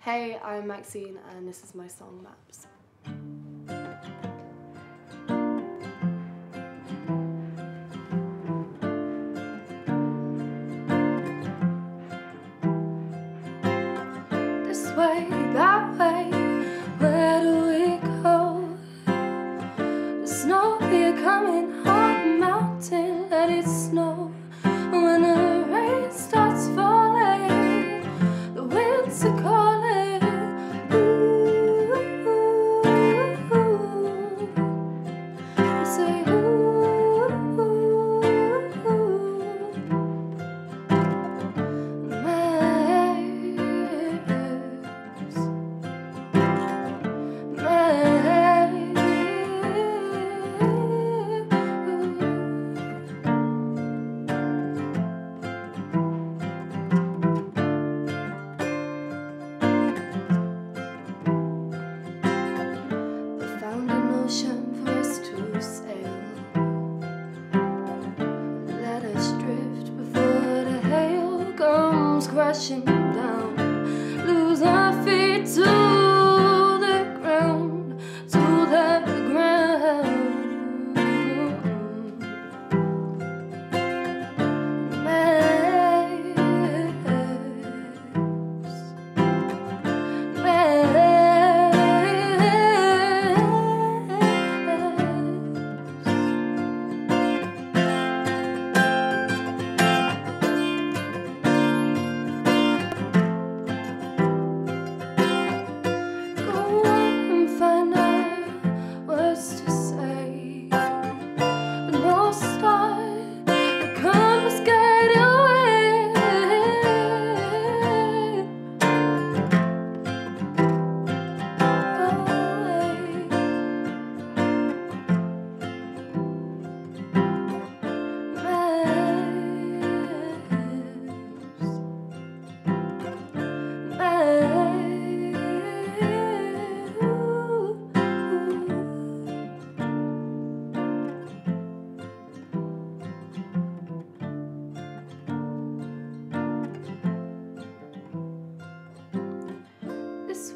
Hey, I'm Maxine and this is my song Maps. This way, that way, where do we go? The snow here coming up the mountain, let it snow.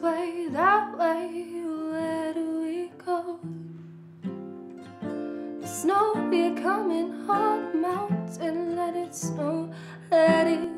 way, that way, where do we go? The snow, we're coming hard mountain, let it snow, let it